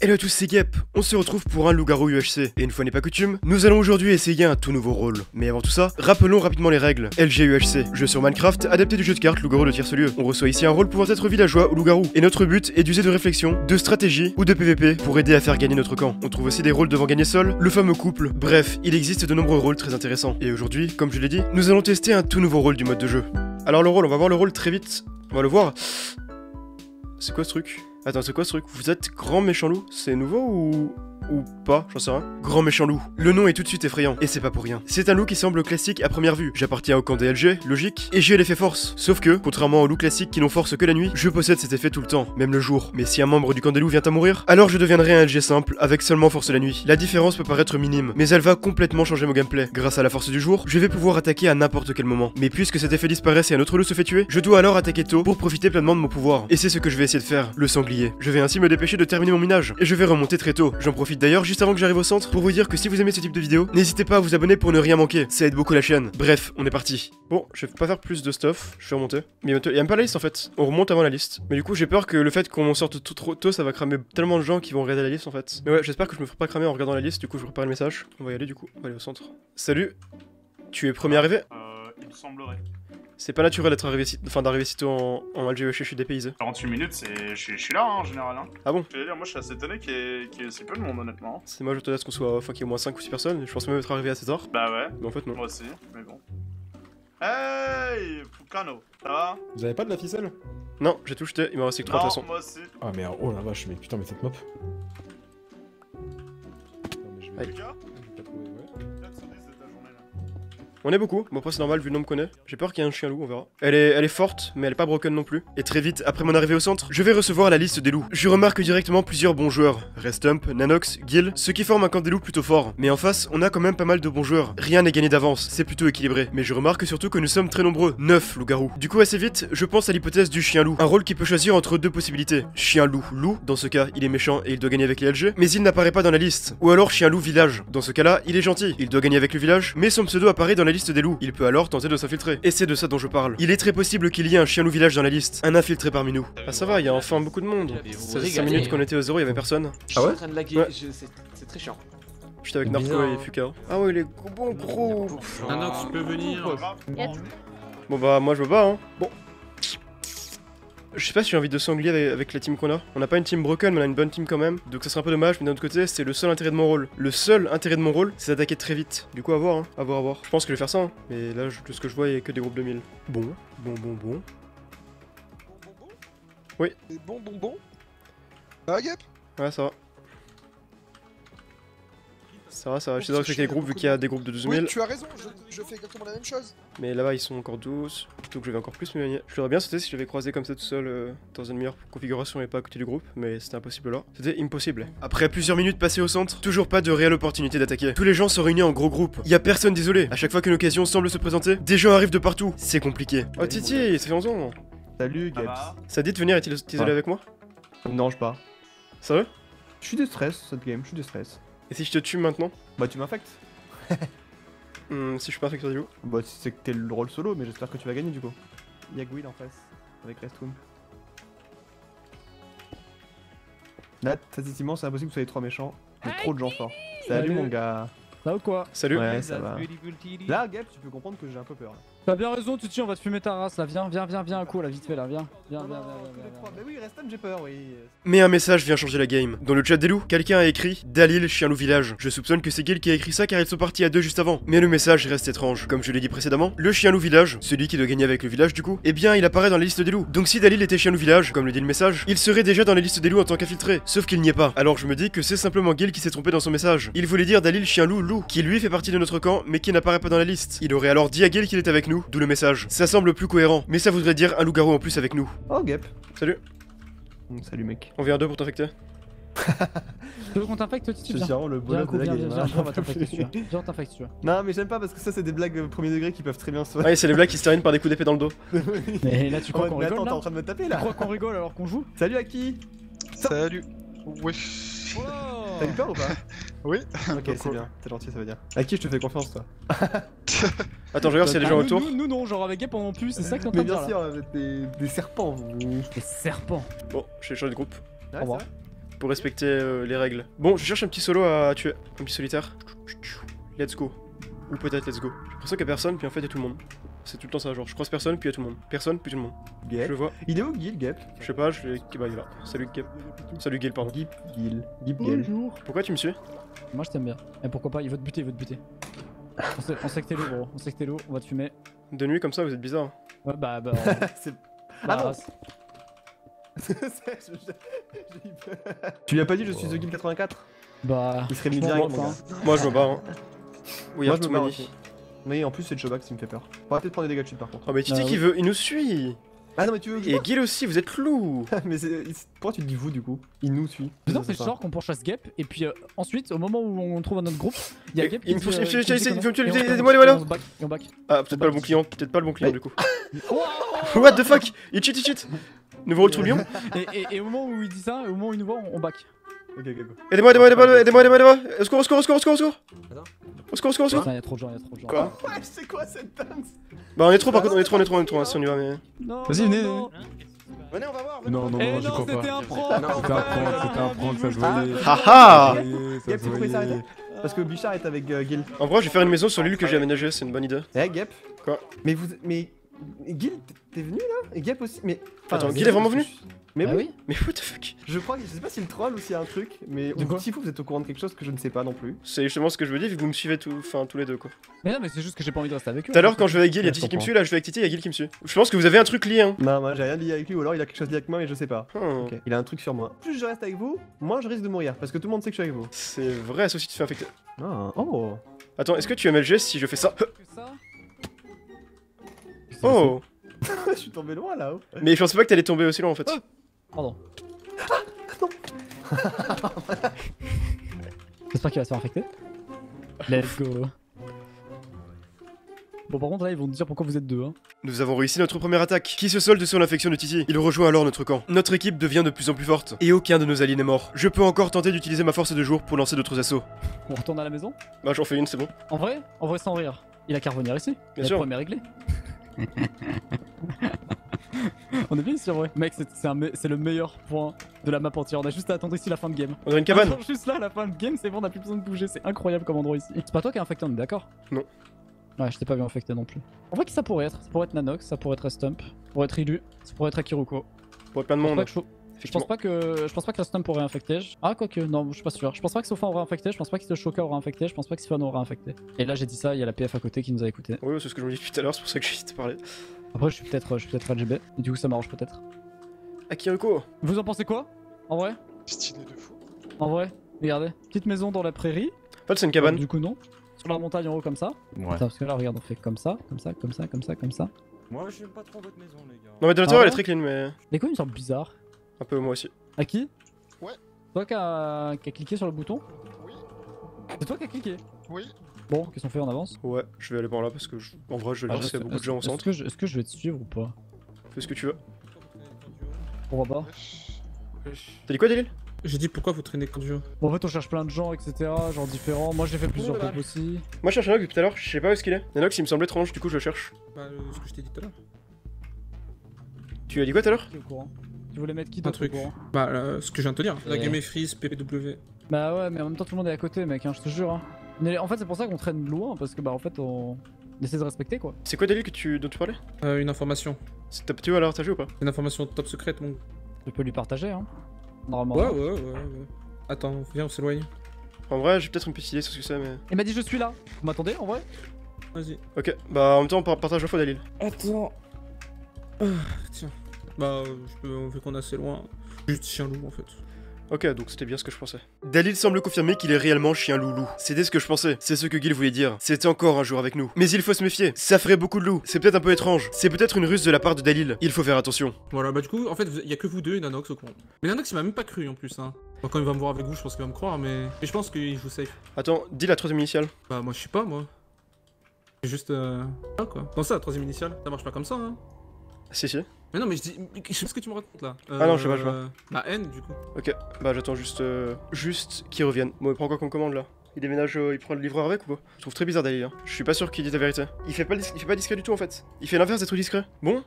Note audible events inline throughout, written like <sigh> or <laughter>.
Hello à tous, c'est Gep. On se retrouve pour un loup-garou UHC. Et une fois n'est pas coutume, nous allons aujourd'hui essayer un tout nouveau rôle. Mais avant tout ça, rappelons rapidement les règles. LG UHC, jeu sur Minecraft, adapté du jeu de cartes loup-garou de tierce-lieu. On reçoit ici un rôle pouvant être villageois ou loup-garou. Et notre but est d'user de réflexion, de stratégie ou de PVP pour aider à faire gagner notre camp. On trouve aussi des rôles devant gagner seul, le fameux couple. Bref, il existe de nombreux rôles très intéressants. Et aujourd'hui, comme je l'ai dit, nous allons tester un tout nouveau rôle du mode de jeu. Alors le rôle, on va voir le rôle très vite. On va le voir. C'est quoi ce truc? Attends, c'est quoi ce truc? Vous êtes grand méchant loup? C'est nouveau ou ou pas, j'en sais rien. Grand méchant loup. Le nom est tout de suite effrayant, et c'est pas pour rien. C'est un loup qui semble classique à première vue. J'appartiens au camp DLG, logique, et j'ai l'effet force. Sauf que, contrairement aux loups classiques qui n'ont force que la nuit, je possède cet effet tout le temps, même le jour. Mais si un membre du camp des loups vient à mourir, alors je deviendrai un LG simple, avec seulement force la nuit. La différence peut paraître minime, mais elle va complètement changer mon gameplay. Grâce à la force du jour, je vais pouvoir attaquer à n'importe quel moment. Mais puisque cet effet disparaisse et un autre loup se fait tuer, je dois alors attaquer tôt pour profiter pleinement de mon pouvoir. Et c'est ce que je vais essayer de faire, le sanglier. Je vais ainsi me dépêcher de terminer mon minage, et je vais remonter très tôt. J'en profite d'ailleurs juste avant que j'arrive au centre pour vous dire que si vous aimez ce type de vidéo, n'hésitez pas à vous abonner pour ne rien manquer, ça aide beaucoup la chaîne. Bref, on est parti. Bon, je vais pas faire plus de stuff, je vais remonter. Mais il y a même pas la liste en fait, on remonte avant la liste. Mais du coup, j'ai peur que le fait qu'on sorte tout trop tôt, ça va cramer tellement de gens qui vont regarder la liste en fait. Mais ouais, j'espère que je me ferai pas cramer en regardant la liste, du coup je prépare le message. On va y aller du coup, on va aller au centre. Salut, tu es premier arrivé? Euh, il me semblerait. C'est pas naturel d'être arrivé si... enfin d'arriver si tôt en, en LGEH, je suis dépaysé. 48 minutes, c'est... Je, suis- là, hein, en général. Hein. Ah bon Je veux dire, moi, je suis assez étonné qu'il y, ait... qu'il y ait si peu de monde, honnêtement. C'est moi je te laisse qu'on soit, enfin qu'il y ait au moins 5 ou 6 personnes, je pense même être arrivé assez tard. Bah ouais, Mais en fait non. moi aussi, mais bon. Hey Pucano, ça va? Vous avez pas de la ficelle? Non, j'ai tout jeté, il m'en reste que 3 de toute Non, façon. moi aussi. Ah merde, oh la vache, mais putain, mais cette mop. Attends, mais je vais- On est beaucoup, bon après c'est normal vu le nom me connaît. J'ai peur qu'il y ait un chien loup, on verra. Elle est, elle est forte, mais elle est pas broken non plus. Et très vite, après mon arrivée au centre, je vais recevoir la liste des loups. Je remarque directement plusieurs bons joueurs. Restump, Nanox, Gil, ceux qui forment un camp des loups plutôt fort. Mais en face, on a quand même pas mal de bons joueurs. Rien n'est gagné d'avance, c'est plutôt équilibré. Mais je remarque surtout que nous sommes très nombreux, 9 loups-garous. Du coup assez vite, je pense à l'hypothèse du chien loup. Un rôle qui peut choisir entre deux possibilités. Chien loup, loup, dans ce cas il est méchant et il doit gagner avec les LG, mais il n'apparaît pas dans la liste. Ou alors chien loup village. Dans ce cas-là, il est gentil, il doit gagner avec le village, mais son pseudo apparaît dans la liste des loups. Il peut alors tenter de s'infiltrer. Et c'est de ça dont je parle. Il est très possible qu'il y ait un chien loup village dans la liste, un infiltré parmi nous. Ah ça va, il y a enfin beaucoup de monde. Ça fait 5 rigolez. minutes qu'on était au zéro, il y avait personne. Je suis Ah ouais en train de laguer, Ouais. je- c'est très chiant. J'étais avec Narco et hein. Fuka. Ah ouais, il est gros, bon gros. Nanox, tu peux venir. Bon bah moi je me bats hein. Bon. Je sais pas si j'ai envie de sanglier avec, la team qu'on a. On n'a pas une team broken, mais on a une bonne team quand même. Donc ça serait un peu dommage, mais d'un autre côté, c'est le seul intérêt de mon rôle. Le seul intérêt de mon rôle, c'est d'attaquer très vite. Du coup, à voir, hein. À voir, à voir. Je pense que je vais faire ça, hein. Mais là, tout ce que je vois, il y a que des groupes de 1000. Bon, bon, bon, bon. Oui. Et bon, bon, bon. Ça va, Gap Ouais, ça va. Ça va, ça va. J'essaie de respecter les groupes vu qu'il y a des groupes de 12 000. Oui, tu as raison, je, je fais exactement la même chose. Mais là-bas, ils sont encore 12, donc je vais encore plus m'éloigner. Je voudrais bien sauter si j'avais croisé comme ça tout seul euh, dans une meilleure configuration et pas à côté du groupe, mais c'était impossible là. C'était impossible. Après plusieurs minutes passées au centre, toujours pas de réelle opportunité d'attaquer. Tous les gens sont réunis en gros groupe. Y a personne d'isolé. À chaque fois qu'une occasion semble se présenter, des gens arrivent de partout. C'est compliqué. Oh Titi, c'est longtemps. Salut Gaps. Ça dit de venir et t'isoler Ah. avec moi? Non, je pars. Sérieux? Je suis de stress cette game, je suis de stress. Et si je te tue maintenant Bah tu m'infectes. <laughs> Hmm, Si je suis pas sur du loup Bah c'est que t'es le rôle solo, mais j'espère que tu vas gagner du coup. Y'a Gwyn en face, avec Restroom. Nat, statistiquement c'est impossible que vous soyez trois méchants. Il y a trop de gens forts. Salut mon gars. Ça ou quoi Salut Ouais, ça va. Là, Gaps, tu peux comprendre que j'ai un peu peur. là. T'as bien raison, Tuti, on va te fumer ta race là. Viens, viens, viens, viens, un coup là, vite fait là, viens. Viens, viens, viens. Mais un message vient changer la game. Dans le chat des loups, quelqu'un a écrit Dalil, chien loup village. Je soupçonne que c'est Gil qui a écrit ça car ils sont partis à deux juste avant. Mais le message reste étrange. Comme je l'ai dit précédemment, le chien loup village, celui qui doit gagner avec le village du coup, eh bien il apparaît dans la liste des loups. Donc si Dalil était chien loup village, comme le dit le message, il serait déjà dans la liste des loups en tant qu'infiltré. Sauf qu'il n'y est pas. Alors je me dis que c'est simplement Gil qui s'est trompé dans son message. Il voulait dire Dalil chien loup loup, qui lui fait partie de notre camp mais qui n'apparaît pas dans la liste. Il aurait alors dit à Gil qu'il est avec nous, d'où le message. Ça semble plus cohérent, mais ça voudrait dire un loup-garou en plus avec nous. Oh, Gap. Salut, Mm, Salut mec. on vient à deux pour t'infecter. Tu <laughs> veux qu'on t'infecte, le bonheur coup, de la game. on <laughs> tu on t'infecte tu. Non, mais j'aime pas parce que ça, c'est des blagues euh, premier degré qui peuvent très bien se. Ouais, c'est les blagues qui se terminent par des coups d'épée dans le dos. <laughs> Mais là, tu crois qu'on mais attends, rigole t'es en train de me taper Tu là. crois qu'on rigole alors qu'on joue? Salut Aki. Salut. Ouais. T'as eu peur ou pas <laughs> Oui. Ok, c'est bien, t'es gentil, ça veut dire. Aki, je te fais confiance, toi. <laughs> Attends, je regarde s'il y a des gens autour. Nous, nous, non, genre avec Gap on en plus, c'est ça que train Mais bien sûr, vous êtes des, des serpents, vous. Des serpents. Bon, je vais changer de groupe. Ouais, Au revoir. pour respecter euh, les règles. Bon, je cherche un petit solo à tuer, un petit solitaire. Let's go. Ou peut-être let's go. J'ai l'impression qu'il y a personne, puis en fait il y a tout le monde. C'est tout le temps ça, genre je croise personne, puis il y a tout le monde. Personne, puis tout le monde. Je Gep. le vois. Il est où Gil, Gep Je sais pas, je vais. Bah il est là. Salut Gil. Salut Gil, pardon. Gip, Gil. Gip, Gil. Bonjour. Pourquoi tu me suis? Moi je t'aime bien. Et pourquoi pas, il veut te buter, il veut te buter. On sait, on sait que t'es lourd, gros. On sait que t'es lourd, on va te fumer. De nuit comme ça, vous êtes bizarre. Ouais, bah, bah. <laughs> C'est- bah, Ah non. je-. <laughs> Tu lui as pas dit je suis The Gil 84 Bah. Il serait mis je direct, hein. Moi je me bats. Hein. Oui, Moi, je tout me Oui, en plus, c'est le Chobax qui me fait peur. On va peut-être prendre des dégâts de chute par contre. Oh mais Titi Ah, qui oui. veut, il nous suit Ah non, mais tu veux Et Gil aussi, vous êtes loup <laughs> Mais c'est- pourquoi tu te dis vous du coup? Il nous suit. Disons, c'est genre qu'on pourchasse Gep, et puis euh, ensuite, au moment où on trouve un autre groupe, il y a Et- Gep il me pousse- euh, il me- qui dit il comment- faut me tuer, et on- voilà. back. Ah, peut-être pas le bon client, peut-être pas le bon client Mais- du coup. Oh <laughs> What the fuck? Il cheat, il cheat Nouveau rôle lion <laughs> et, et, et au moment où il dit ça, au moment où il nous voit, on, on back. Ok, ok, go. Aidez-moi, aidez-moi, aidez-moi, aidez-moi, aidez-moi, aidez-moi Au secours, au secours, au secours, au secours, au secours Au secours, au secours, au secours Putain, il y a trop de gens, il y a trop de gens. Quoi Ouais, c'est quoi cette danse Bah on est trop par contre, on est trop, on est trop, on est trop, hein, si on y va mais... Vas-y, venez. Venez, on va voir. venez, Non, non. Eh non, j'y non, crois c'était pas. un pro C'était un prank, c'était un prank, ça se Ah, voyait. Haha Ça se voyait, ça Gep, se tu pourrais voyait. s'arrêter Parce que Bichard est avec euh, Gil. En vrai, je vais faire une maison sur l'île que j'ai aménagée, c'est une bonne idée. Eh, Gep Quoi Mais vous. Mais. Gil, t'es- t'es venu là? Et Gep aussi Mais. Attends, Gil est vraiment venu Mais Ah oui, oui Mais what the fuck je crois que. Je sais pas si le troll ou s'il y a un truc, mais. De quoi Si vous, vous êtes au courant de quelque chose que je ne sais pas non plus. C'est justement ce que je me dis, vu que vous me suivez tout, enfin, tous les deux quoi. Mais non, mais c'est juste que j'ai pas envie de rester avec eux. Tout à l'heure, quand je vais avec Gil, il y a Titi qui me suit, là je vais avec Titi, il y a Gil qui me suit. Je pense que vous avez un truc lié, hein. Non, moi j'ai rien dit avec lui, ou alors il a quelque chose dit avec moi, mais je sais pas. Hmm. Ok, il a un truc sur moi. Plus je reste avec vous, moins je risque de mourir, parce que tout le monde sait que je suis avec vous. C'est vrai, sauf si tu te fais infecter. Ah, oh Attends, est-ce que tu MLG si je fais ça Oh <laughs> Je suis tombé loin là-haut. Mais je pensais pas que t'allais tomber aussi loin en fait. Pardon. J'espère qu'il va se faire infecter. Let's go. Bon, par contre, là, ils vont nous dire pourquoi vous êtes deux. Hein. Nous avons réussi notre première attaque, qui se solde sur l'infection de Titi? Il rejoint alors notre camp. Notre équipe devient de plus en plus forte, et aucun de nos alliés n'est mort. Je peux encore tenter d'utiliser ma force de jour pour lancer d'autres assauts. On retourne à la maison? Bah j'en fais une, c'est bon. En vrai En vrai, sans rire. Il a qu'à revenir ici. Bien Le sûr. problème est réglé. <laughs> <laughs> On est bien ici en vrai. Mec, c'est- me- le meilleur point de la map entière. On a juste à attendre ici la fin de game. On a une cabane. Genre juste là, à la fin de game, c'est bon, on a plus besoin de bouger. C'est incroyable comme endroit ici. C'est pas toi qui es infecté, on est d'accord? Non. Ouais, je t'ai pas vu infecté non plus. En vrai, qui ça pourrait être Ça pourrait être Nanox, ça pourrait être Restump, ça pourrait être Ilu, ça pourrait être Akiruko. Pour plein de Je pense monde. pas que je- pense pas que je pense pas que Restump aurait infecté. Ah quoique non, je suis pas sûr. Je pense pas que Sofa aurait infecté, je pense pas que Shoka aurait infecté, je pense pas que Sifano aurait infecté. Et là j'ai dit ça, il y a la PF à côté qui nous a écouté. Oui, c'est ce que je me dis depuis tout à l'heure, c'est pour ça que j'ai parler. Après je suis peut-être je suis peut-être LGB, et du coup ça m'arrange peut-être. Akiriko Vous en pensez quoi En vrai? Stylé de fou. En vrai Regardez, petite maison dans la prairie. En fait, c'est une cabane. Du coup non. Sur la montagne en haut comme ça. Ouais. Attends, parce que là regarde on fait comme ça, comme ça, comme ça, comme ça, comme ça. Moi, j'aime pas trop votre maison, les gars. Non, mais de l'intérieur, Ah elle est très clean, mais Les couilles me semblent bizarres. un peu moi aussi. À qui? Ouais. Toi qui a... qui a cliqué sur le bouton? Oui. C'est toi qui a cliqué? Oui. Bon, qu'est-ce qu'on fait On avance? Ouais, je vais aller par là parce que je- en vrai, je vais Ah, voir s'il y a beaucoup de gens au est-ce centre. que je- Est-ce que je vais te suivre ou pas? Fais ce que tu veux. On va pas. T'as dit quoi, Delil? J'ai dit pourquoi vous traînez qu'en duo Bon, en fait, on cherche plein de gens, etc. Genre différents. Moi, j'ai fait plusieurs groupes aussi. Moi, je cherche Nanox depuis tout à l'heure, je sais pas où est-ce qu'il est. Nanox, il me semble étrange, du coup, je le cherche. Bah, euh, ce que je t'ai dit tout à l'heure. Tu as dit quoi tout à l'heure? Tu voulais mettre qui Un d'autre au truc. courant? Bah, euh, ce que je viens de te dire. La game est freeze, PPW. Bah ouais, mais en même temps, tout le monde est à côté, mec, hein, je te jure. Hein. Mais en fait, c'est pour ça qu'on traîne loin, parce que bah en fait, on, on essaie de respecter quoi. C'est quoi, Delil, que tu... dont tu parlais Euh, une information. C'est- t'as- Tu veux alors, t'as joué ou pas Une information top secrète, mon. Je peux lui partager, hein. Normalement. Ouais, ouais, ouais, ouais. Attends, viens, on s'éloigne. En vrai, j'ai peut-être une petite idée sur ce que c'est, mais. Il m'a dit, je suis là. Vous m'attendez en vrai? Vas-y. Ok, bah en même temps, on par- partage l'info, Delil. Attends. Ah, tiens. Bah, euh, je peux, vu qu'on est assez loin. Juste chien loup en fait. Ok, donc c'était bien ce que je pensais. Dalil semble confirmer qu'il est réellement chien loulou. C'était ce que je pensais, c'est ce que Gil voulait dire. C'était encore un jour avec nous. Mais il faut se méfier, ça ferait beaucoup de loups. C'est peut-être un peu étrange. C'est peut-être une ruse de la part de Dalil. Il faut faire attention. Voilà, bah du coup, en fait, il y a que vous deux et Nanox au courant. Mais Nanox, il m'a même pas cru en plus, hein. Bon, quand il va me voir avec vous, je pense qu'il va me croire, mais. Mais je pense qu'il joue safe. Attends, dis la troisième initiale. Bah, moi, je sais pas, moi. Juste. Euh. Ah, quoi. Dans ça, la troisième initiale, ça marche pas comme ça, hein. Si, si. Mais non, mais je dis. Je sais pas ce que tu me racontes là. Ah non, je sais pas, je sais pas. Euh, Bah, N du coup. Ok, bah j'attends juste. euh, juste qu'il revienne. Bon, il prend quoi comme commande là? Il déménage, euh, il prend le livreur avec ou pas Je trouve très bizarre Dalil. Hein. Je suis pas sûr qu'il dise la vérité. Il fait pas, dis- il fait pas discret du tout en fait. Il fait l'inverse d'être discret. Bon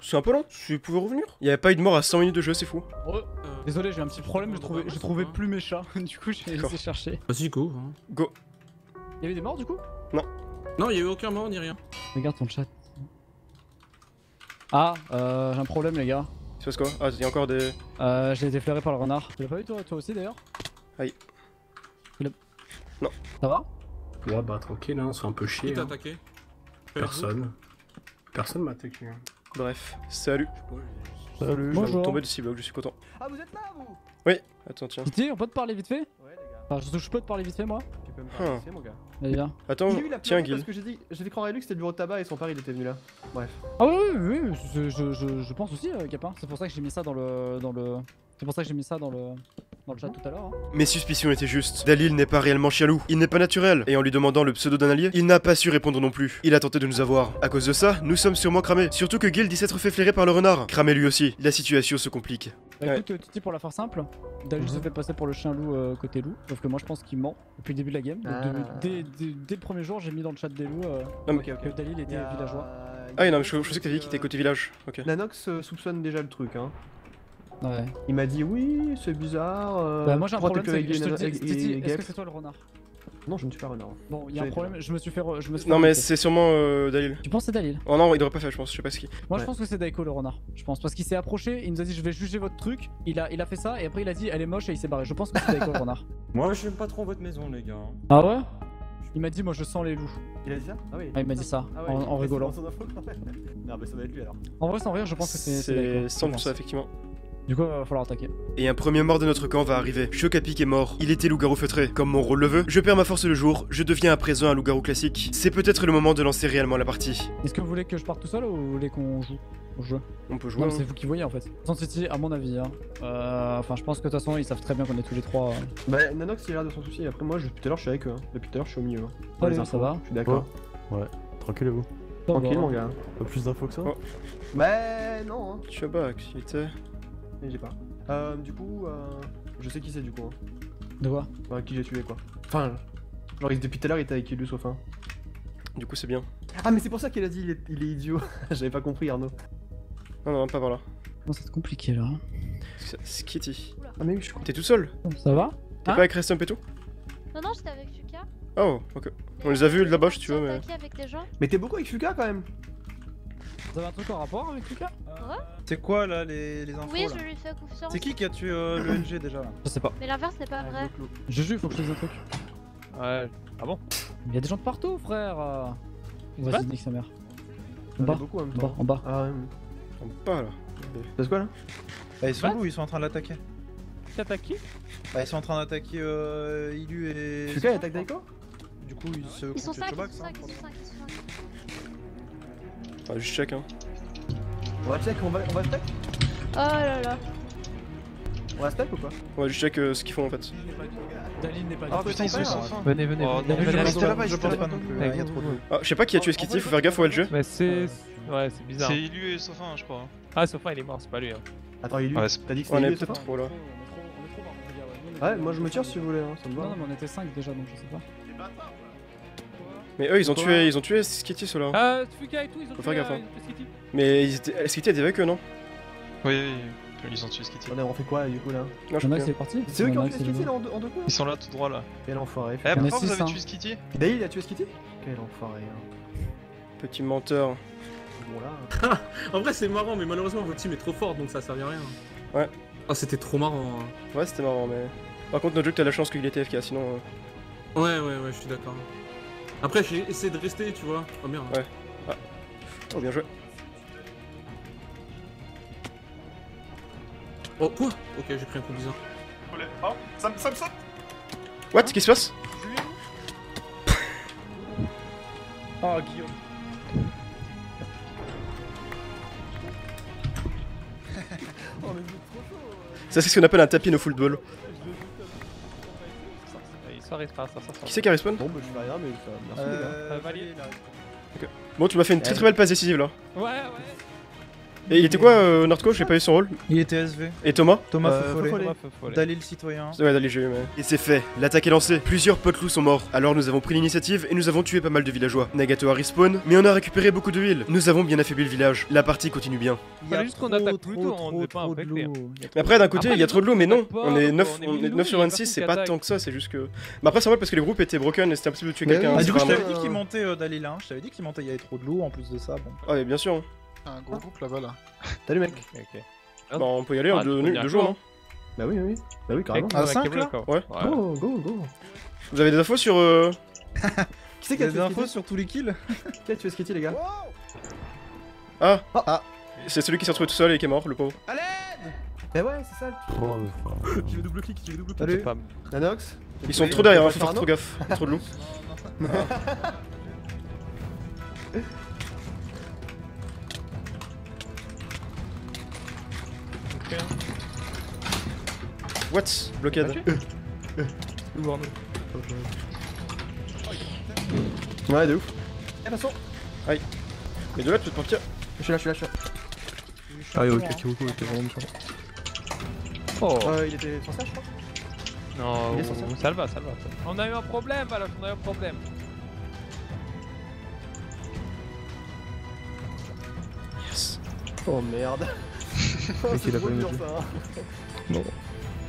C'est un peu long. Tu pouvais revenir? Il y avait pas eu de mort à 100 minutes de jeu, c'est fou. Euh, Désolé, j'ai eu un petit problème, j'ai trouvé, bah, plus mes chats. <laughs> du coup, j'ai laissé chercher. Vas-y, go. hein. Go. Il y avait des morts du coup? Non, il y a eu aucun mort ni rien. Regarde ton chat. Ah, euh, j'ai un problème les gars. Il se passe quoi? Ah, il y a encore des. Euh, j'ai été flairé par le renard. Tu l'as pas eu toi, toi aussi d'ailleurs? Aïe. Tu Non. Ça va? Ouais, bah tranquille, hein, c'est un peu Qui chier. t'a hein. attaqué? Personne. Personne m'a attaqué. hein. Bref, salut. Salut. Je viens de Bonjour. tomber de six blocs, je suis content. Ah, vous êtes là, vous? Attends, tiens. Kitty, on peut te parler vite fait? Enfin, je, je peux te parler vite fait moi? Tu peux me mon gars. Allez, viens. Attends, J'ai eu la tiens, parce que j'ai dit, j'ai fait croire à lui que c'était le bureau de tabac et son père il était venu là. Bref. Ah oui, oui, oui, je, je, je, je pense aussi, euh, Capin. C'est pour ça que j'ai mis ça dans le, dans le, c'est pour ça que j'ai mis ça dans le, dans le chat tout à l'heure. hein. Mes suspicions étaient justes. Dalil n'est pas réellement chialou. Il n'est pas naturel. Et en lui demandant le pseudo d'un allié, il n'a pas su répondre non plus. Il a tenté de nous avoir. À cause de ça, nous sommes sûrement cramés. Surtout que Gil dit s'être fait flairer par le renard. Cramé lui aussi. La situation se complique. Bah Ouais. écoute, euh, Titi, pour la faire simple, Dalil se fait passer pour le chien loup euh, côté loup. Sauf que moi, je pense qu'il ment depuis le début de la game. Donc, Ah. de- dès, dès- dès le premier jour, j'ai mis dans le chat des loups euh, Non, que Dalil était a- villageois. Ah oui, non, mais je, je sais que t'as dit qu'il était côté village. Ok. Nanox euh, soupçonne déjà le truc, hein. Ouais. Il m'a dit oui, c'est bizarre. euh, Bah, moi, j'ai un problème, c'est que je te dis, Titi, est-ce que c'est toi le renard? Non, je ne suis pas renard. Bon, il y a un problème, je me suis fait. re- Je me suis fait Non, mais remonter. c'est sûrement euh, Dalil. Tu penses que c'est Dalil? Oh non, il devrait pas faire, je pense. Je sais pas ce qui. Moi Ouais. je pense que c'est Daiko le renard. Je pense parce qu'il s'est approché, il nous a dit je vais juger votre truc. Il a, il a fait ça et après il a dit elle est moche et il s'est barré. Je pense que c'est Daiko le renard. <laughs> Moi, j'aime pas trop votre maison, les gars. Ah ouais? Il m'a dit moi je sens les loups. Il a dit ça? Ah oui. Ah, il m'a dit ça Ah ouais, en, en <laughs> rigolant. Non, mais ça va être lui alors. En vrai sans rire je pense que c'est c'est Daiko. C'est je pense. 100% effectivement. Du coup il va falloir attaquer. Et un premier mort de notre camp va arriver. Chocapic est mort. Il était loup-garou feutré. Comme mon rôle le veut, je perds ma force le jour. Je deviens à présent un loup-garou classique. C'est peut-être le moment de lancer réellement la partie. Est-ce que vous voulez que je parte tout seul ou vous voulez qu'on joue au jeu? On peut jouer. Non hein. mais c'est vous qui voyez en fait. Sans City à mon avis hein. Euh, Enfin je pense que de toute façon ils savent très bien qu'on est tous les trois. euh, Bah, Nanox il a l'air de son souci. Après, moi, je- depuis tout à l'heure, je suis avec eux. hein. Depuis tout à l'heure, je suis au milieu. hein. Dans Salut, les ça va Je suis d'accord. Tranquille, vous. Tranquille, va. mon gars. Pas plus d'infos que ça? Oh. Bah, non, hein. Tu as pas activité. Mais j'ai pas. Euh, du coup, euh, je sais qui c'est du coup. Hein. De quoi? Enfin, qui j'ai tué quoi. Enfin, genre, il- depuis tout à l'heure, il était avec Ilus au fin. Du coup, c'est bien. Ah, mais c'est pour ça qu'il a dit il est, il est idiot. <laughs> J'avais pas compris, Arnaud. Non, non, pas par là. Bon c'est compliqué là? C'est- C'est Kitty. Ah, mais oui, je suis con. T'es tout seul? Ça va? T'es Hein? pas avec Restump et tout Non, non, j'étais avec Fuka. Oh, ok. On les a vus de là-bas, si tu veux, mais. avec des gens. Mais t'es beaucoup avec Fuka quand même. Vous avez un truc en rapport avec Lucas C'est quoi là les, les infos Oui, là je lui fais confiance. C'est qui qui a tué euh, le NG déjà là Je sais pas. Mais l'inverse, c'est pas vrai. Juju, faut que je te dise un truc. Ouais. Ah bon Il y a des gens de partout, frère. euh. Vas-y, nique sa mère. En On bas, beaucoup en même en bas, temps. en bas. Ah, ouais. En bas là. C'est quoi là Bah ils sont où? Ils sont en train de l'attaquer. T'attaques qui? Bah ils sont en train d'attaquer euh, Ilu et... Fuka il attaque Daiko Du coup ils se Ils sont 5, ils sont hein, 5, ils sont 5, ils sont 5. Ah, juste check, hein. On va check, on va, on va spec Oh là là. On va spec ou quoi On va juste check euh, ce qu'ils font en fait. Daline n'est pas Ah du putain ils sont Enfin, là. Venez, venez. Oh, venez. non, Venez, venez, là-bas, je je pense pense pas pas non plus. non plus. Il y a trop de... Ah, je sais pas qui a tué Skitty, faut faire gaffe au LG. Mais c'est. Ouais, c'est bizarre. C'est Ilu et Sofin, je crois. Ah, Sofin, il est mort, c'est pas lui. Hein. Attends, il Ouais, T'as dit que On c'était est lui peut-être Sofin? trop là. Ouais, moi je me tire si vous voulez, hein, ça me va. Non, non, mais on était 5 déjà donc je sais pas. Mais eux, ils ont tué, ils ont tué Skitty ceux-là. Ah, Fuka et tout, ils ont Faut tué, faire gaffe, hein. Skitty. Mais ils étaient... Skitty était avec eux, non? Oui, oui, ils ont tué Skitty. On fait quoi du coup là? Non, je Il y en crois a que- qui est parti C'est eux qui ont tué Skitty là en deux, coups? Ils sont là tout droit là. Quel enfoiré. Eh, pourquoi vous avez hein. tué Skitty? Daily il a tué Skitty? Quel enfoiré. hein. Petit menteur. Bon là. <laughs> En vrai, c'est marrant, mais malheureusement, votre team est trop forte donc ça servait à rien. Ouais. Ah, c'était trop marrant. hein. Ouais, c'était marrant, mais. Par contre, notre jeu, t'as la chance qu'il était FK, sinon. euh, Ouais, ouais, ouais, je suis d'accord. Après, j'ai essayé de rester, tu vois. Oh merde. Ouais. Oh, bien joué. Oh, quoi? Ok, j'ai pris un coup bizarre. Oh, ça me ça me saute What? Qu'est-ce qui se passe? Oh <laughs> Guillaume Ça, c'est ce qu'on appelle un tapis no football. Ça, ça, ça. Qui c'est qui a respawn Bon, bah je fais rien, mais ça. Merci les gars. Euh, valide. Bon, tu m'as fait une très très belle passe décisive là. Ouais, ouais. Et il était quoi, euh, Nordco J'ai pas eu son rôle. Il était SV. Et Thomas? Thomas Euh, Fofollet. Fofollet. Thomas Fofollet. Dalil le citoyen. Ouais, allez, j'ai eu, mais- Et c'est fait, l'attaque est lancée. Plusieurs potes loups sont morts. Alors nous avons pris l'initiative et nous avons tué pas mal de villageois. Nagato a respawn, mais on a récupéré beaucoup de huile. Nous avons bien affaibli le village. La partie continue bien. Il y a juste qu'on attaque trop, plus tôt, on trop, n'est pas trop de infecté. loups. Mais après, d'un côté, il y a trop de loups, mais non. On est on 9, est on est loups, 9 sur il y a 26, c'est pas tant que ça, c'est juste que. Mais après, c'est normal parce que les groupes étaient broken et c'était impossible de tuer quelqu'un. Ah, du coup, je t'avais dit qu'il montait euh, Dalil, hein. Je t'avais dit qu'il montait, il y avait trop de loups en plus de ça. Bon. Ah, ouais, bien sûr. Un gros groupe là-bas là. Salut mec. Ok, ok. Bah, on peut y aller en Ah, deux, jours, non Bah oui, oui, oui. Bah oui, carrément. Ah, cinq, Kevin, là quoi. Ouais. Go, go, go. Vous avez des infos sur. euh, <laughs> Qui c'est qui a des infos sur tous les kills? <laughs> Qui a tué Skitty, les gars? Ah Ah. C'est celui qui s'est retrouvé tout seul et qui est mort, le pauvre. Eh ouais, c'est ça. le- Je vais <laughs> double clic, je vais double clic. Salut. Nanox Ils sont trop derrière, on hein, faut faire trop gaffe. Il y a trop de loups. What? Blockade. Ouais, de ouf. Attention Mais de là, tu peux te partir. Je suis là, je suis là, je suis là. Ah, ok, Kiriko était vraiment méchant. Oh Euh, il était censé, je crois. non, il est censé. ça va, ça va. On a eu un problème, alors on a eu un problème. Yes. Oh merde. oh, <laughs> c'est trop dur ça.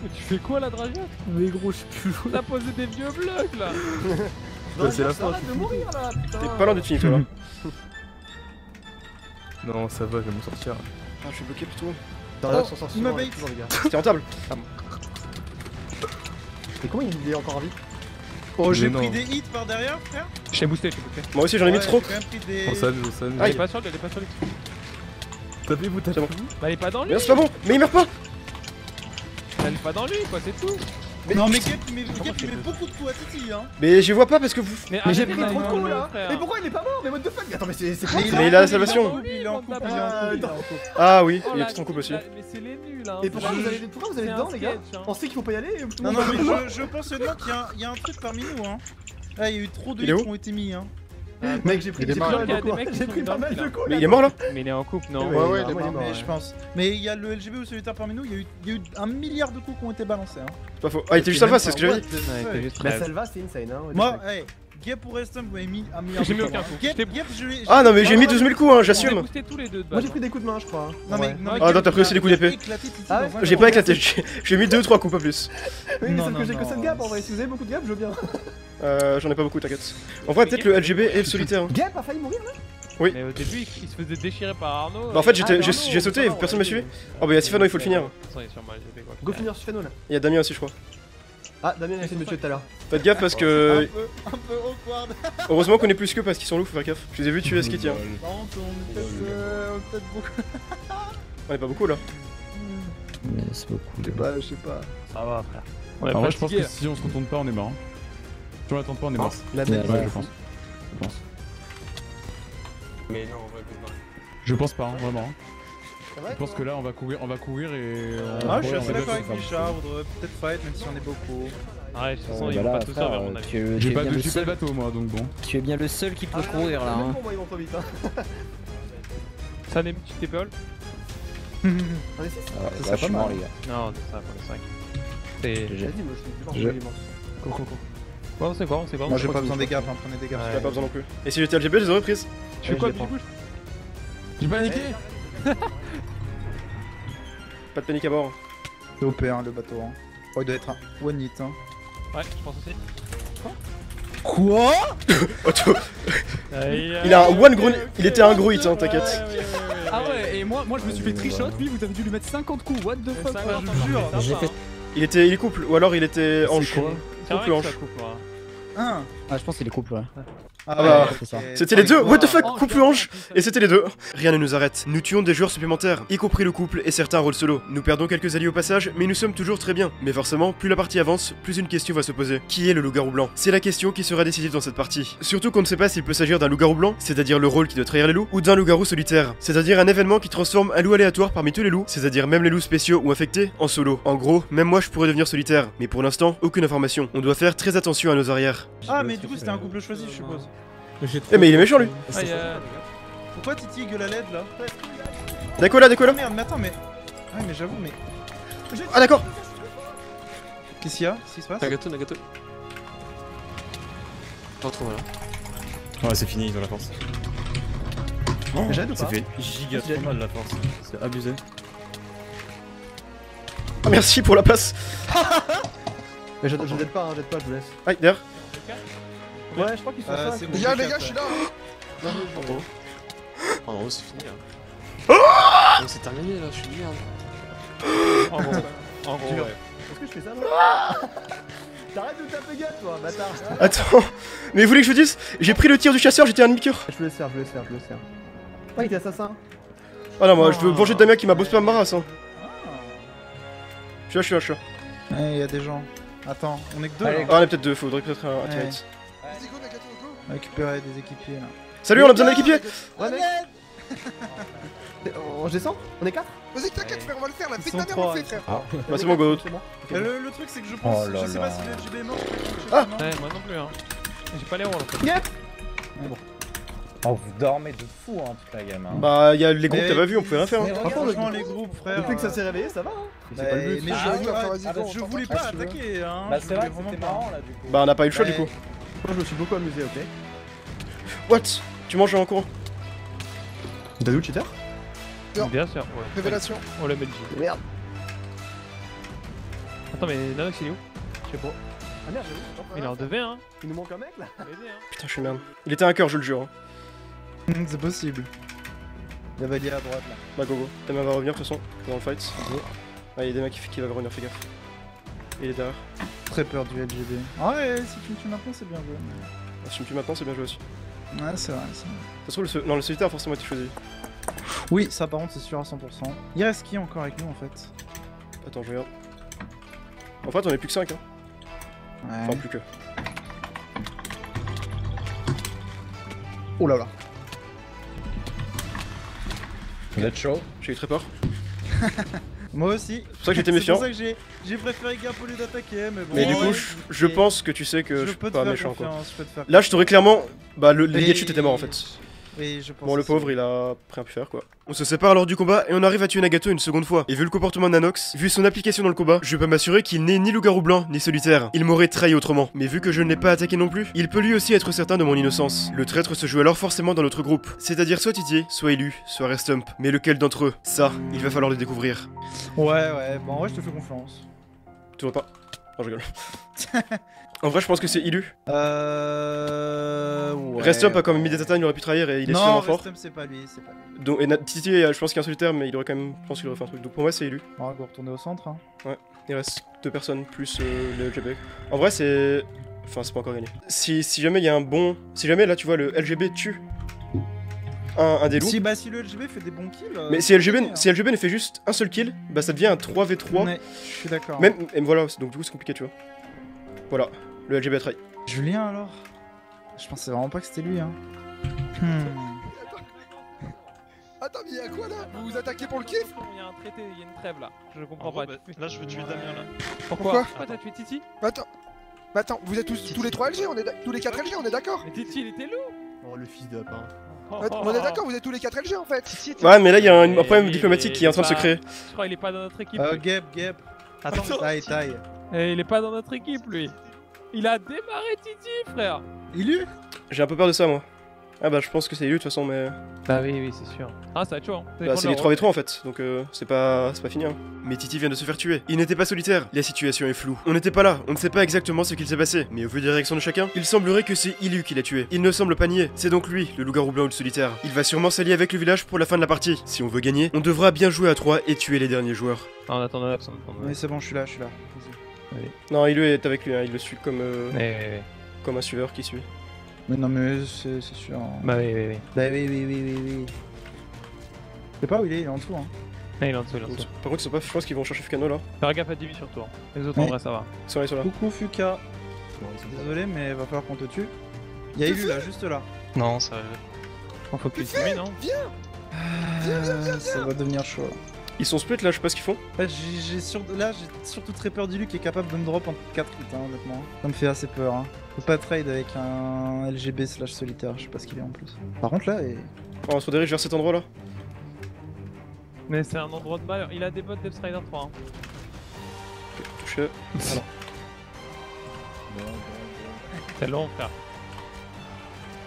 Hein. Tu fais quoi la dragon Mais gros, je suis plus On a posé des vieux blocs là <laughs> c'est la fin. Arrête de mourir là, putain. T'es pas loin d'être fini, toi là. <laughs> Non, ça va, je vais m'en sortir. Ah, je suis bloqué plutôt. Dans Oh, s'en sort il m'a bait. les. <laughs> C'était rentable. Mais comment il est encore en vie Oh, j'ai Mais pris des hits par derrière, frère. Je t'ai boosté, je t'ai boosté. Moi aussi, j'en ai mis trop. J'ai quand même pris des. Ah, il est pas sur lui, il est pas sur lui. Tapez-vous. Bah, il est pas dans lui Mais c'est pas bon. Mais il meurt pas. Elle est pas dans lui, quoi, c'est tout non, mais Gap, Gap, il met beaucoup de coups à Titi, hein. Mais je vois pas parce que vous. Mais arrête j'ai pris trop de coups là. Mais pourquoi il est pas mort Mais what the fuck Attends, mais c'est Mais Mais il a la salvation. Il est en couple, il est en couple, est. Ah oui, Oh, il la- tout en couple aussi. Mais c'est les nuls, hein Et pourquoi vous allez, pourquoi vous allez C'est dedans, les gars sketch, hein. On sait qu'il faut pas y aller Non, non, mais je, pense honnêtement qu'il y, a un- il y a un truc parmi nous, hein. Ah, il y a eu trop de est qui ont été mis, hein. Mec, j'ai pris des de coups, mecs qui J'ai sont pris pas dedans, mal de là. coups. Mais il est mort là Mais il est en couple, non Ouais, Ouais, il est mort. je pense. Mais il y a le LGB ou solitaire parmi nous, il y, a eu, il y a eu un milliard de coups qui ont été balancés, hein. C'est pas faux. Ah, il était juste alpha, c'est ce que j'avais dit. Bah, Salva, c'est insane, hein. Moi, Gap ou Restum, vous m'avez mis un milliard J'ai mis aucun hein. coup. Je Ah non, mais j'ai Non, mis non, 12 000 coups, hein, j'assume. Moi, j'ai pris des coups de main, je crois. Non, mais, mais Ah, non, t'as pris aussi des coups d'épée. Ah, J'ai pas éclaté, j'ai mis 2-3 coups, pas plus. Oui, Non, sauf que j'ai que non. 7 gaps en vrai. Si vous avez beaucoup de gaps, je veux bien. Euh, j'en ai pas beaucoup, t'inquiète. En vrai, peut-être le LGB et le solitaire. hein. Gap a failli mourir là Mais au début, il se faisait déchirer par Arnaud. Bah, en fait, Ah, j'ai sauté et personne m'a suivi. oui. Oh, bah, y'a Sifano, il faut le finir. Go finir sur Feno là. Il y a Damien aussi, je crois. Ah, Damien a essayé de me tuer tout à l'heure. Faites gaffe parce Un que. peu, un peu awkward. <laughs> Heureusement qu'on est plus que parce qu'ils sont loups, faut faire gaffe. Je les ai vus tuer Skitty, hein. Par contre, on est peut-être euh, on est peut-être beaucoup. <laughs> On est pas beaucoup là. Mais c'est beaucoup. Je sais pas, je sais pas. Ça va, frère. On est En vrai, je pense que si on se retourne pas, on est mort. hein. Si on l'attend pas, on est mort. La Ouais, bête. Ouais, je pense. Je pense. Mais non, on va Je pense pas, hein, vraiment. Ça Je pense que là, on va courir, on va courir et. on Ah, je suis assez d'accord avec ça Richard, on devrait peut-être fight même si on est beaucoup. Ouais, de toute façon, ils bah vont là, pas frère, servir, à mon avis. J'ai pas de le j'ai pas de seul- bateau moi donc bon. tu es bien le seul qui peut courir là. Même Hein. pour moi, ils vont trop vite. Hein. Ça n'est petite épaule On <laughs> est 6 Ouais, Ça suis pas mort mal. les gars. Non, c'est ça, pour les 5. C'est. J'ai- Vas-y, moi je suis les immenses. Go, go, go. Ouais, on sait quoi, on sait. Moi j'ai pas besoin des gaps, hein, prenez des gaps. J'en ai pas besoin non plus. Et si j'étais LGB, je les aurais prises. Tu fais quoi, les Billy Bush J'ai paniqué Pas de panique à bord. C'est OP hein, le bateau. Hein. Oh, il doit être un one hit. Hein. Ouais, je pense aussi. Quoi? <laughs> Il a un one gros. Il était un gros hit, hein, t'inquiète. Ah ouais, et moi, moi je me suis fait trichot, lui vous avez dû lui mettre 50 coups, what the fuck je vous jure. Il était il est couple, ou alors il était hanche. Couple hanche. Ah, je pense qu'il est couple, ouais. Ah, bah, ouais, c'est. C'était les deux, what the fuck, couple putain. Et c'était les deux. Rien ne nous arrête. Nous tuons des joueurs supplémentaires, y compris le couple et certains rôles solo. Nous perdons quelques alliés au passage, mais nous sommes toujours très bien. Mais forcément, plus la partie avance, plus une question va se poser. Qui est le loup-garou blanc? C'est la question qui sera décisive dans cette partie. Surtout qu'on ne sait pas s'il peut s'agir d'un loup-garou blanc, c'est-à-dire le rôle qui doit trahir les loups, ou d'un loup-garou solitaire, c'est-à-dire un événement qui transforme un loup aléatoire parmi tous les loups, c'est-à-dire même les loups spéciaux ou infectés, en solo. En gros, même moi je pourrais devenir solitaire, mais pour l'instant, aucune information. On doit faire très attention à nos arrières. Ah, mais du coup c'était un couple choisi, je suppose. Eh mais il est méchant lui Ah, y'a. Pourquoi Titi gueule à l'aide là D'accord là, d'accord Ah là. merde, mais attends, mais. Ouais, mais j'avoue, mais. Ah d'accord. Qu'est-ce qu'il y a Qu'est-ce qui se passe Nagato, Nagato. Pas trop mal. Ouais, c'est fini, ils ont la force. Mais j'aide ou Ça fait giga trop mal la force. C'est abusé. Ah merci pour la place. <laughs> Mais j'aide j'aide pas, hein, j'aide pas, je vous laisse. Aïe, derrière. Ouais, je crois qu'ils sont Euh, ça. Les gars, les gars, je suis là. Oh non, c'est fini là. Oh, c'est terminé là, je suis une merde. En gros, en gros, ouais. Est-ce que je fais ça moi T'arrêtes de taper gars toi, bâtard Attends. Mais vous voulez que je vous dise J'ai pris le tir du chasseur, j'étais un demi-cœur. Je vous laisse faire, je vous laisse faire, je vous laisse faire. Oh, il était assassin? Ah non, moi je veux venger Damien qui m'a bossé par ma race. Hein. Je suis là, je suis là, je suis là. Ouais, il y a des gens. Attends, on est que deux Allez, là. Ah, on est peut-être deux, faudrait peut-être un Ouais. teammate. Récupérer des équipiers là. Salut, on a besoin d'un équipier Ouais mec <laughs> On descend On est 4 Vas-y, t'inquiète, frère, on va le faire. La Ils vie de sont ta mère, on le fait, frère. Bah c'est bon, go. Et Le, le truc, c'est que je pense. Oh là je sais pas si le LGB est mort. Ah Non. Ouais, moi non plus, hein. J'ai pas les rôles en fait. Oh, vous dormez de fou hein, toute la game. Hein. Bah, y'a les groupes, t'as pas vu, on pouvait rien faire. hein. Franchement, les groupes, frère. Depuis que ça s'est réveillé, ça va hein Bah, C'est pas le but. Mais Ah, je, ah, ah, voulais pas attaquer, hein. Bah, c'est vrai c'était marrant là du coup. Bah, on n'a pas eu le choix du coup. Moi je me suis beaucoup amusé, ok What? Tu manges en courant T'as vu le cheater Bien sûr, ouais. Révélation. On le met le J. Merde Attends, mais Nanox il est où? Je sais pas. Ah merde, j'avoue, Il est en 2v, hein. il nous manque un mec là hein. Putain, je suis merde. Il était un cœur, je le jure. hein. Hum, C'est possible. Il y a Valia à droite là. Bah, go go. Damien va revenir de toute façon, dans le fight. Ah, y'a des mecs qui, qui va revenir, fais gaffe. Il est derrière. Très peur du LGB. Ah ouais, si tu me tues maintenant, c'est bien joué. Ah, si tu me tues maintenant, c'est bien joué aussi. Ouais, c'est vrai. c'est vrai. Ça se trouve, le, non, le solitaire a forcément été choisi. Oui, ça par contre, c'est sûr à 100%. Il reste qui encore avec nous en fait? Attends, je regarde. En fait, on est plus que 5, hein. Enfin, Ouais. plus que. Oh là là Vous êtes chaud? J'ai eu très peur. <laughs> Moi aussi. C'est pour ça que j'étais C'est méfiant. pour ça que j'ai préféré gap au lieu d'attaquer, mais bon. Mais du coup, je, je et- pense que tu sais que je, je suis pas méchant quoi. confiance, je peux te faire Là, je t'aurais clairement. Bah, le, le Mais- Getchut était mort en fait. Oui, je pense. Bon, le pauvre, il a rien pu faire quoi. On se sépare lors du combat et on arrive à tuer Nagato une seconde fois. Et vu le comportement de Nanox, vu son application dans le combat, je peux m'assurer qu'il n'est ni loup-garou blanc ni solitaire. Il m'aurait trahi autrement. Mais vu que je ne l'ai pas attaqué non plus, il peut lui aussi être certain de mon innocence. Le traître se joue alors forcément dans notre groupe. C'est-à-dire soit Titier, soit élu, soit Restump. Mais lequel d'entre eux? Ça, il va falloir le découvrir. Ouais, ouais, bon, en vrai, je te fais confiance. Tu vois pas Non, je rigole. <laughs> en vrai, je pense que c'est Ilu. Euh. Ouais. Restump a quand même mis des attaques, il aurait pu trahir et il est non, fort. Restum, c'est pas lui, c'est pas lui. Donc, et Na- Titi, je pense qu'il y a un solitaire, mais il aurait quand même. Je pense qu'il aurait fait un truc. Donc pour moi, c'est élu. On va retourner au centre. Hein. Il reste deux personnes plus euh, le LGB. En vrai, c'est. Enfin, c'est pas encore gagné. Si, si jamais il y a un bon. Si jamais là, tu vois, le LGB tue un, un des loups. Si, bah, si le LGB fait des bons kills. euh, Mais si LGB, gagné, hein. si LGB ne fait juste un seul kill, bah ça devient un 3v3. Ouais, je suis d'accord. Même. Et voilà, donc du coup, c'est compliqué, tu vois. Voilà, le LGB a trahi. Julien alors? Je pensais vraiment pas que c'était lui, hein. Hmm. Attends, mais y'a quoi là? Vous vous attaquez pour le kiff? Il y a un traité, il y a une trêve là. Je comprends gros, pas. bah, là, je veux tuer Damien là. Pourquoi Pourquoi? Pourquoi t'as tué Titi? Bah attends. Bah attends, vous êtes tous, tous les 3 LG, on est tous les 4 LG, on est d'accord Mais Titi, il était loup Oh le fils de lapin. Ouais, On est d'accord, vous êtes tous les 4 LG en fait Ouais, mais là, il y a un, un problème diplomatique qui est en train de se créer. Je crois qu'il est pas dans notre équipe. Euh. Geb, Geb. Attends, Taille, taille. Eh, il est pas dans notre équipe lui. Il a démarré Titi, frère. Ilu J'ai un peu peur de ça, moi. Ah bah, je pense que c'est élu de toute façon, mais. Bah oui, oui, c'est sûr. Ah, ça va être chaud. Hein. Bah, c'est de les leur 3v3 en fait, donc euh, c'est pas, c'est pas fini. Hein. Mais Titi vient de se faire tuer. Il n'était pas solitaire. La situation est floue. On n'était pas là. On ne sait pas exactement ce qu'il s'est passé. Mais au vu des réactions de chacun, il semblerait que c'est Ilu qui l'a tué. Il ne semble pas nier. C'est donc lui, le loup-garou blanc ou le solitaire. Il va sûrement s'allier avec le village pour la fin de la partie. Si on veut gagner, on devra bien jouer à 3 et tuer les derniers joueurs. Ah, on attend Nanox, on attend Oui, Nanox. c'est bon, je suis là, je suis là. Non, Ilu est avec lui. hein. Il le suit comme, euh, Mais, comme un suiveur qui suit. Mais non, mais c'est c'est sûr. hein. Bah oui, oui, oui. Bah oui, oui, oui, oui, oui. Je sais pas où il est, il est en dessous. Hein. Ah, il est en dessous, il est en dessous. par contre, pas, je pense qu'ils vont chercher Fukano là. Faire gaffe à Jimmy surtout. hein. Les autres, en vrai, ça va. Ils sont là, ils sont là. Coucou Fuka. Désolé, mais va falloir qu'on te tue. Il y a Ilu là, juste là. Non, ça. On faut que tu Jimmy, non Euh, ça va devenir chaud. là. Ils sont split là, je sais pas ce qu'ils font. Ouais, j'ai j'ai sur... Là, j'ai surtout très peur d'Ilu qui est capable de me drop en 4 hits, hein, honnêtement. Ça me fait assez peur. Hein. Faut pas trade avec un LGB slash solitaire, je sais pas ce qu'il est en plus. Par contre, là, et... On se redirige vers cet endroit là. Mais c'est un endroit de malheur. Il a des bottes Depth Rider 3. Hein. Touché. C'est long, frère.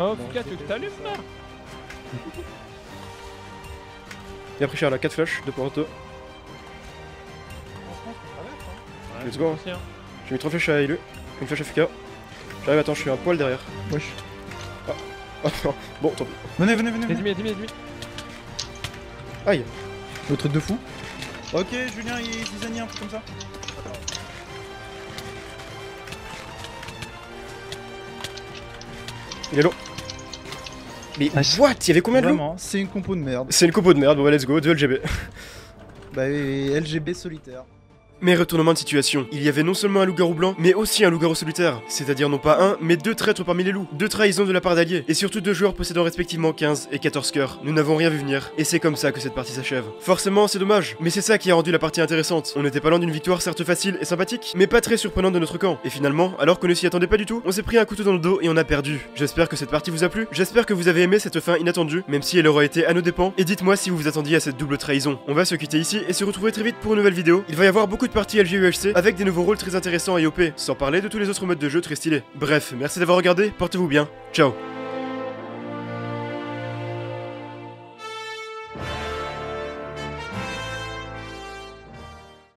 Oh, Fuka, tu veux que là Bien pris cher là, 4 flashs, 2 pour auto. Let's go. Hein. J'ai mis 3 flèches à Ilu, une flèche à Fuka. J'arrive, attends, je suis un poil derrière. Wesh. Ah, ah <laughs> non, bon, tant pis. Venez, venez, venez. Venez. les ennemis. Aïe, Le truc de fou. Ok, Julien, il est designé un truc comme ça. il est low. Mais what Il y avait combien de Vraiment, c'est une compo de merde. C'est une compo de merde, bon bah let's go, 2 LGB. Bah, LGB solitaire. Mais retournement de situation, il y avait non seulement un loup-garou blanc, mais aussi un loup-garou solitaire. C'est-à-dire non pas un, mais deux traîtres parmi les loups. Deux trahisons de la part d'alliés, et surtout deux joueurs possédant respectivement 15 et 14 cœurs. Nous n'avons rien vu venir, et c'est comme ça que cette partie s'achève. Forcément, c'est dommage, mais c'est ça qui a rendu la partie intéressante. On n'était pas loin d'une victoire certes facile et sympathique, mais pas très surprenante de notre camp. Et finalement, alors qu'on ne s'y attendait pas du tout, on s'est pris un couteau dans le dos et on a perdu. J'espère que cette partie vous a plu, j'espère que vous avez aimé cette fin inattendue, même si elle aura été à nos dépens, et dites-moi si vous vous attendiez à cette double trahison. On va se quitter ici et se retrouver très vite pour une nouvelle vidéo. Il va y avoir beaucoup de parties LGUHC avec des nouveaux rôles très intéressants et OP, sans parler de tous les autres modes de jeu très stylés. Bref, merci d'avoir regardé, portez-vous bien, ciao